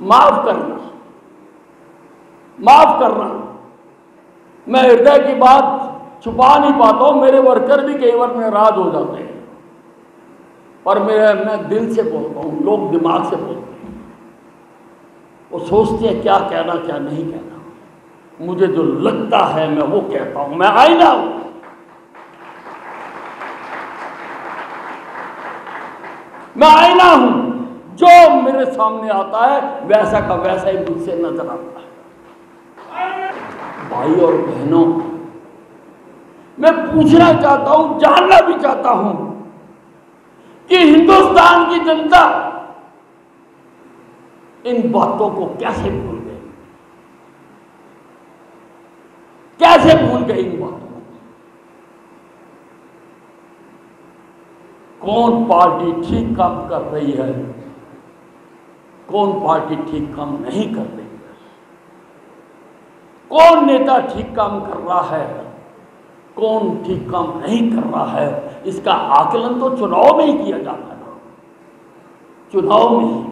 माफ़ करना। माफ़ करना। मैं हृदय की बात छुपा नहीं पाता हूँ, मेरे वर्कर भी कई बार नाराज़ हो जाते हैं। पर मेरे, मैं दिल से बोलता हूँ, लोग दिमाग से बोलते हैं। वो सोचते हैं, क्या कहना, क्या नहीं कहना। मुझे जो लगता है, मैं वो कहता हूँ, मैं आईना हूँ। मैं आईना हूँ। जो मेरे सामने आता है, वैसा का वैसा ही मुझसे नज़र आता है। भाई और बहनों, मैं पूछना चाहता हूँ, जानना भी चाहता हूँ कि हिंदुस्तान की जनता इन बातों को कैसे भूल गई? कैसे भूल गई इन बातों को? कौन पार्टी ठीक काम कर रही है? कौन पार्टी ठीक काम नहीं कर रही कौन नेता ठीक काम कर रहा है? कौन ठीक काम नहीं कर रहा है? इसका आकलन तो चुनाव में ही किया जाता है। चुनाव में ही।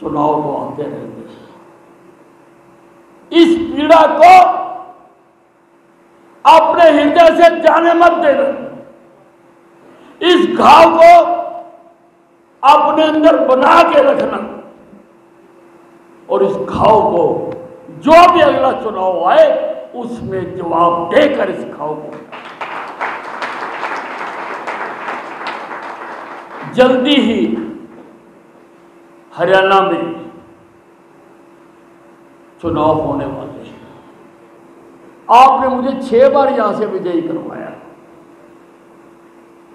चुनाव तो आते रहते हैं। इस पीड़ा को अपने हृदय से जाने मत देना। इस घाव को अपने अंदर बना के रखना। और इस घाव को जो भी अगला चुनाव आए, उसमें जवाब देकर इस घाव को जल्दी ही हरियाणा में चुनाव होने वाले हैं। आपने मुझे छह बार यहाँ से विजयी करवाया।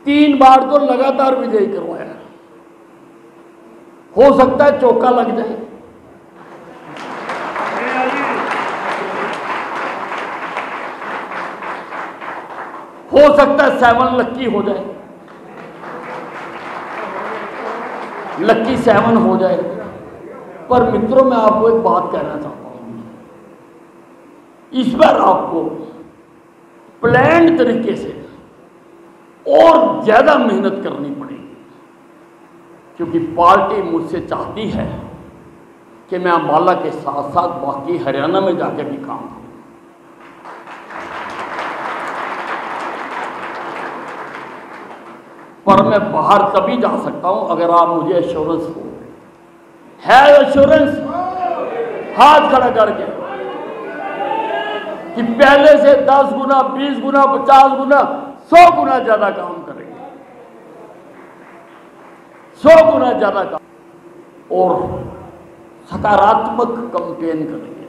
तीन बार तो लगातार विजयी करवाया। हो सकता है चौका लग जाए। हो सकता है सेवन लक्की हो जाए। लक्की सेवन हो जाए। पर मित्रों, मैं आपको एक बात कहना चाहता हूँ। इस बार आपको प्लैंड तरीके से और ज़्यादा मेहनत करनी पड़ेगी। क्योंकि पार्टी मुझसे चाहती है कि मैं अम्बाला के साथ साथ बाकी हरियाणा में जाकर भी काम करूँ। पर मैं बाहर तभी जा सकता हूँ अगर आप मुझे एश्योरेंस हो। है एश्योरेंस हाथ खड़ा करके। कि पहले से दस गुना, बीस गुना, पचास गुना, सौ गुना ज़्यादा काम करेंगे सौ गुना ज़्यादा काम। और सकारात्मक कंपेन करेंगे।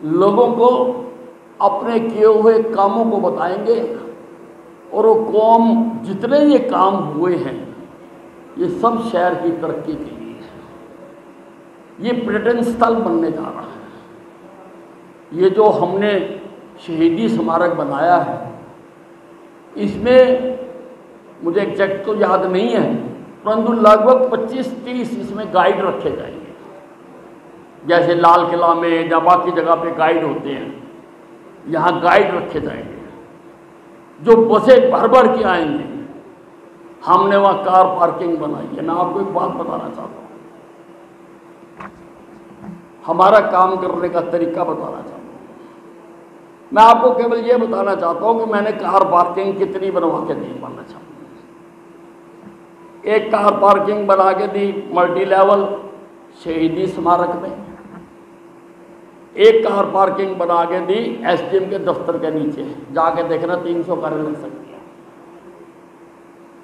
लोगों को अपने किए हुए कामों को बताएँगे और वो कौम जितने ये काम हुए हैं, ये सब शहर की तरक्की के लिए है। ये पर्यटन स्थल बनने जा रहा है। ये जो हमने शहीदी स्मारक बनाया है, इसमें मुझे एग्जैक्ट तो याद नहीं है, परंतु लगभग 25-30 इसमें गाइड रखे जाएँगे। जैसे लाल किला में या बाकी जगह पे गाइड होते हैं, यहाँ गाइड रखे जाएँगे। जो बसें भर भर के आएँगे, हमने वहाँ कार पार्किंग बनाई है। मैं आपको एक बात बताना चाहता हूँ। हमारा काम करने का तरीका बताना चाहता हूँ। मैं आपको केवल ये बताना चाहता हूँ कि मैंने कार पार्किंग कितनी बनवा के नहीं बनना चाहता। एक कार पार्किंग बना के दी मल्टी लेवल, शहीदी स्मारक में। एक कार पार्किंग बना के दी एसडीएम के दफ्तर के नीचे, जाके देखना तीन सौ कार लग सकती है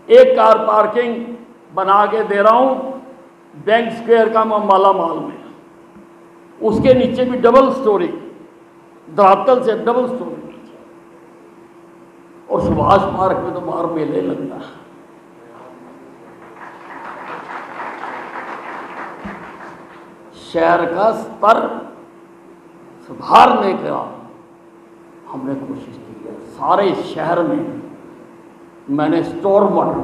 एक कार पार्किंग बना के दे रहा हूँ, बैंक स्क्वायर का माला माल में। उसके नीचे भी डबल स्टोरी, धरातल से डबल स्टोरी। और सुभाष पार्क में तो बाहर मेले लगता है। शहर का स्तर सुधारने का हमने कोशिश की है। सारे शहर में मैंने स्टोर वाटर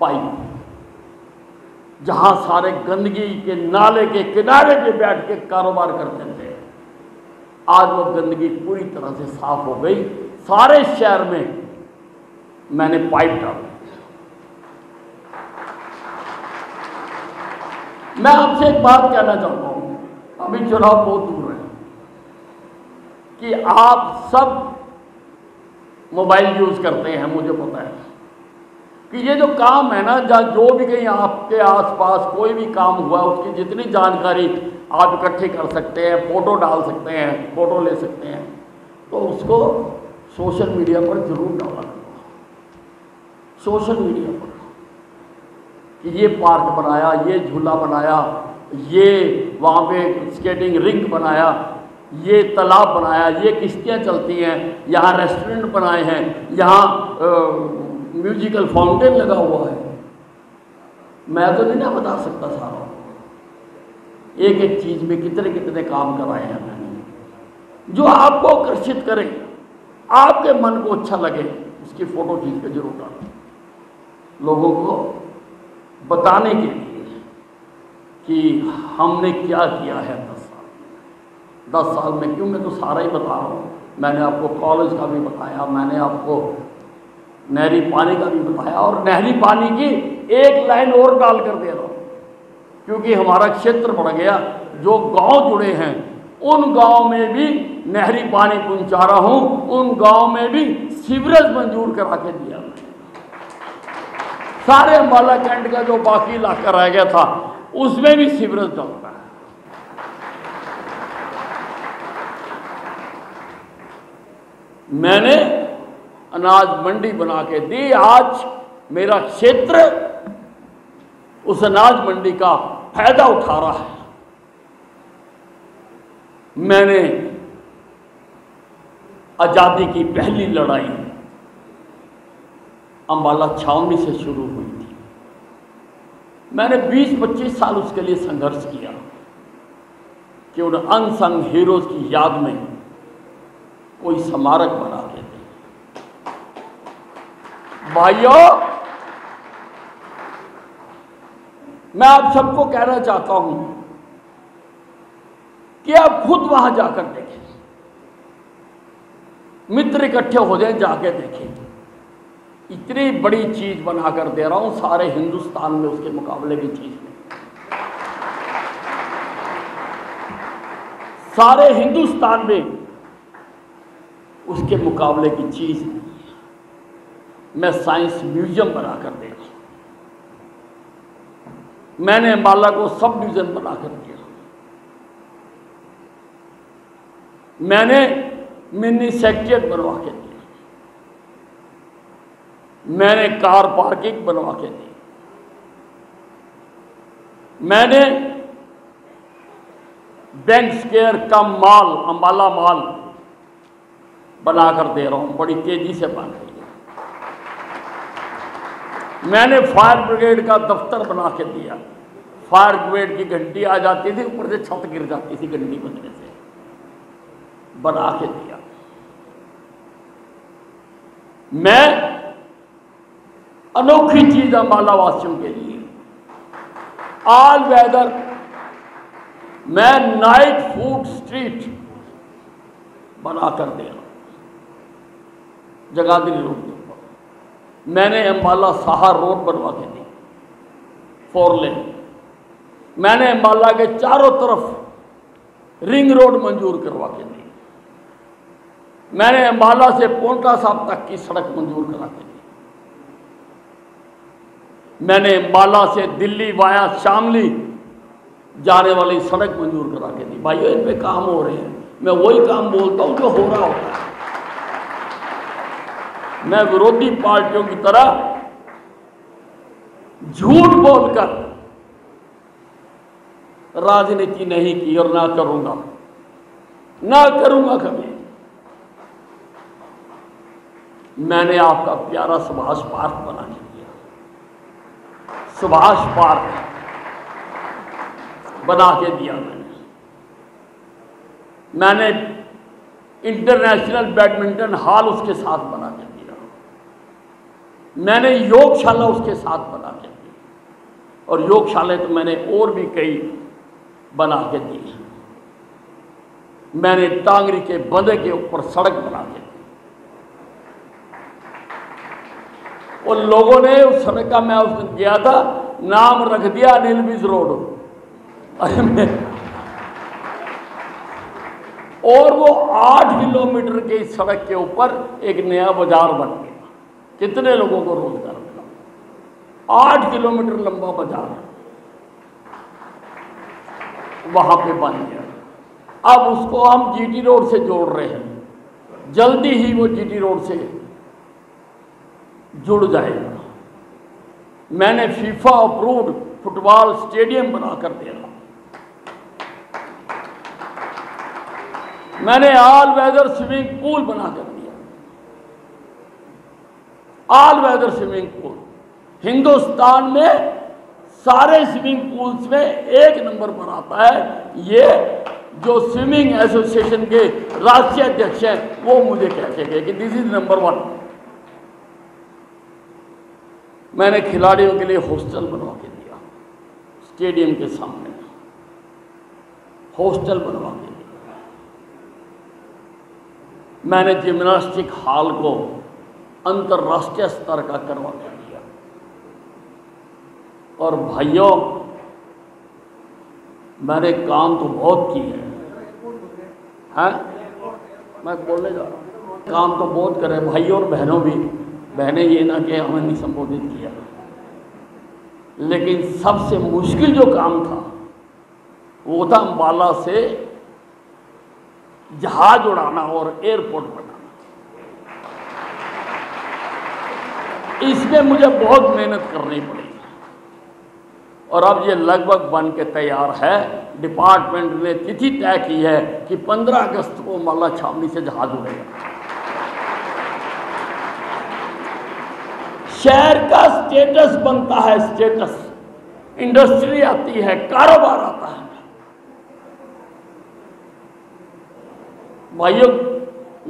पाइप जहाँ सारे गंदगी के नाले के किनारे पे बैठ के कारोबार करते थे, आज वो गंदगी पूरी तरह से साफ़ हो गई। सारे शहर में मैंने पाइप डाल। मैं आपसे एक बात कहना चाहता हूँ। अभी चुनाव बहुत दूर है कि आप सब मोबाइल यूज़ करते हैं, मुझे पता है। कि ये जो काम है ना, जहाँ जो भी कहीं आपके आसपास कोई भी काम हुआ, उसकी जितनी जानकारी आप इकट्ठी कर सकते हैं, फ़ोटो डाल सकते हैं, फ़ोटो ले सकते हैं तो उसको सोशल मीडिया पर ज़रूर डाला सोशल मीडिया पर। ये पार्क बनाया, ये झूला बनाया, ये वहाँ पे स्केटिंग रिंग बनाया, ये तालाब बनाया, ये किश्तियाँ चलती हैं, यहाँ रेस्टोरेंट बनाए हैं, यहाँ म्यूजिकल फाउंटेन लगा हुआ है। मैं तो नहीं ना बता सकता सारा। एक एक चीज़ में कितने कितने काम कराए हैं मैंने। जो आपको आकर्षित करे, आपके मन को अच्छा लगे, उसकी फ़ोटो खींच के ज़रूर डालें। लोगों को बताने के लिए कि हमने क्या किया है दस साल दस साल में क्यों? मैं तो सारा ही बता रहा हूँ। मैंने आपको कॉलेज का भी बताया, मैंने आपको नहरी पानी का भी बताया और नहरी पानी की एक लाइन और डाल कर दे रहा हूँ। क्योंकि हमारा क्षेत्र बढ़ गया, जो गाँव जुड़े हैं, उन गाँव में भी नहरी पानी पहुँचा रहा हूँ, उन गाँव में भी सीवरेज मंजूर करा के दिया सारे अम्बाला कैंट का जो बाकी इलाका रह गया था, उसमें भी सीवरेज डलता है। मैंने अनाज मंडी बना के दी, आज मेरा क्षेत्र उस अनाज मंडी का फ़ायदा उठा रहा है। मैंने आज़ादी की पहली लड़ाई अंबाला छावनी से शुरू हुई थी। मैंने 20-25 साल उसके लिए संघर्ष किया कि उन अनसंग हीरोज की याद में कोई स्मारक बना के दे भाइयों, मैं आप सबको कहना चाहता हूँ कि आप खुद वहाँ जाकर देखें। मित्र इकट्ठे हो जाए, जाके देखें। इतनी बड़ी चीज़ बनाकर दे रहा हूँ, सारे हिंदुस्तान में उसके मुकाबले की चीज़ नहीं। सारे हिंदुस्तान में उसके मुकाबले की चीज़ नहीं मैं साइंस म्यूज़ियम बनाकर दे रहा मैंने अम्बाला को सब डिवीज़न बनाकर दिया। मैंने मिनी सेक्रेट बनवा के दिया। मैंने कार पार्किंग बनवा के दी। मैंने बैंक स्केयर का माल, अंबाला माल बनाकर दे रहा हूँ, बड़ी तेज़ी से बन रही है। मैंने फायर ब्रिगेड का दफ्तर बना के दिया। फायर ब्रिगेड की घंटी आ जाती थी, ऊपर से छत गिर जाती थी घंटी बनने से। बना के दिया। मैं अनोखी चीज़ अम्बाला वासियों के लिए। ऑल वेदर मैं नाइट फ़ूड स्ट्रीट बनाकर दे रहा जगाधरी रोड के ऊपर मैंने अम्बाला सहार रोड बनवा के दी फोर लेन मैंने अम्बाला के चारों तरफ़ रिंग रोड मंजूर करवा के दी। मैंने अम्बाला से पोंटा साहब तक की सड़क मंजूर करा के दी। मैंने अम्बाला से दिल्ली वाया शामली जाने वाली सड़क मंजूर करा के दी। भाइयों, इन पे काम हो रहे हैं। मैं वही काम बोलता हूँ जो हो रहा होता है। मैं विरोधी पार्टियों की तरह झूठ बोलकर राजनीति नहीं की और ना करूँगा। ना करूँगा कभी। मैंने आपका प्यारा सुभाष पार्क बना दिया सुभाष पार्क। बना के दिया मैंने। मैंने इंटरनेशनल बैडमिंटन हॉल उसके साथ बना के दिया। मैंने योगशाला उसके साथ बना के दी और योगशाला तो मैंने और भी कई बना के दी मैंने टांगरी के बंदे के ऊपर सड़क बना के दी और लोगों ने उस समय का मैं उस गया था, नाम रख दिया अनिल बिज रोड। और वो आठ किलोमीटर की सड़क के ऊपर एक नया बाज़ार बन गया। कितने लोगों को रोज़गार मिला? आठ किलोमीटर लंबा बाज़ार। वहाँ पे बन गया। अब उसको हम जीटी रोड से जोड़ रहे हैं। जल्दी ही वो जीटी रोड से जुड़ जाएगा। मैंने फीफा अप्रूव्ड फुटबॉल स्टेडियम बनाकर दिया। मैंने ऑल वेदर स्विमिंग पूल बनाकर दिया। All weather swimming pool Hindustan में सारे स्विमिंग पूल्स में एक नंबर पर आता है। ये जो स्विमिंग एसोसिएशन के राष्ट्रीय अध्यक्ष हैं, वो मुझे कहते गए कि दिस इज़ नंबर वन मैंने खिलाड़ियों के लिए हॉस्टल बनवा के दिया। स्टेडियम के सामने। हॉस्टल बनवा के दिया। मैंने जिम्नास्टिक हॉल को अंतर्राष्ट्रीय स्तर का करवा के दिया। और भाइयों, मैंने काम तो बहुत किए हैं। हैं? मैं बोलने जा रहा हूँ। काम तो बहुत करे भाइयों और बहनों भी। बहनें ये ना कि नहीं संबोधित किया। लेकिन सबसे मुश्किल जो काम था, वो था अम्बाला से जहाज़ उड़ाना और एयरपोर्ट बनाना इसमें मुझे बहुत मेहनत करनी पड़ी। और अब ये लगभग बन के तैयार है। डिपार्टमेंट ने तिथि तय की है कि 15 अगस्त को अम्बाला छावनी से जहाज़ उड़ेगा। शहर का स्टेटस बनता है, स्टेटस। इंडस्ट्री आती है, कारोबार आता है। भाइयों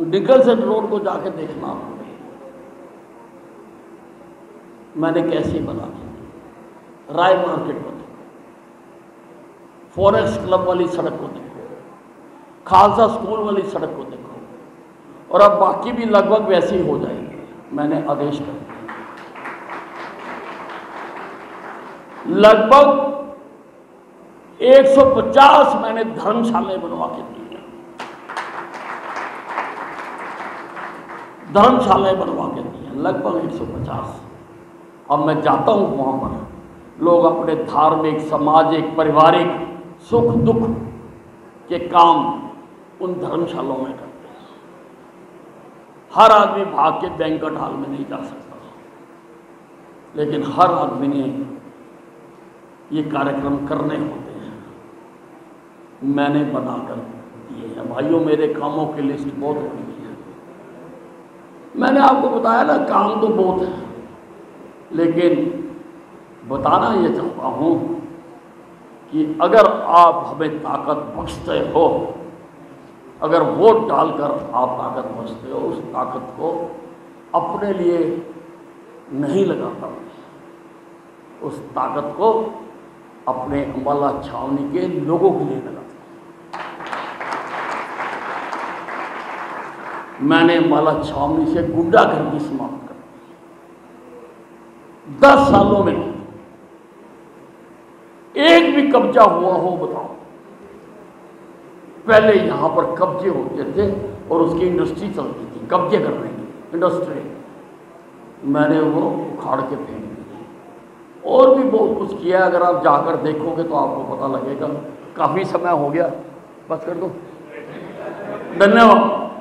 निकलसन रोड को जाके देखना मैंने कैसे बना राय मार्केट को देखो। फॉरेस्ट क्लब वाली सड़क को देखो। खालसा स्कूल वाली सड़क को देखो। और अब बाकी भी लगभग वैसे ही हो जाएँगे। मैंने आदेश कर दिया लगभग 150 मैंने धर्मशालाएँ बनवा के दी धर्मशालाएँ बनवा के दी हैं, लगभग 150 अब मैं जाता हूँ वहाँ पर। लोग अपने धार्मिक, सामाजिक, पारिवारिक सुख, दुख के काम उन धर्मशालाओं में करते हैं। हर आदमी भाग के बैंकट हॉल में नहीं जा सकता। लेकिन हर आदमी ने ये कार्यक्रम करने होते हैं। मैंने बनाकर दिए हैं। भाइयों, मेरे कामों की लिस्ट बहुत बड़ी है। मैंने आपको बताया ना, काम तो बहुत है। लेकिन बताना ये चाहता हूँ कि अगर आप हमें ताकत बख्शते हो, अगर वोट डालकर आप ताकत बख्शते हो, उस ताकत को अपने लिए नहीं लगाता। उस ताकत को अपने अम्बाला छावनी के लोगों के लिए लगा। था मैंने अम्बाला छावनी से गुंडागर्दी समाप्त कर दस सालों में एक भी कब्जा हुआ हो बताओ। पहले यहाँ पर कब्जे होते थे और उसकी इंडस्ट्री चलती थी, कब्जे करने की, इंडस्ट्री। मैंने वो उखाड़ के फेंक और भी बहुत कुछ किया अगर आप जाकर देखोगे तो आपको पता लगेगा। काफ़ी समय हो गया। बस कर दो। धन्यवाद।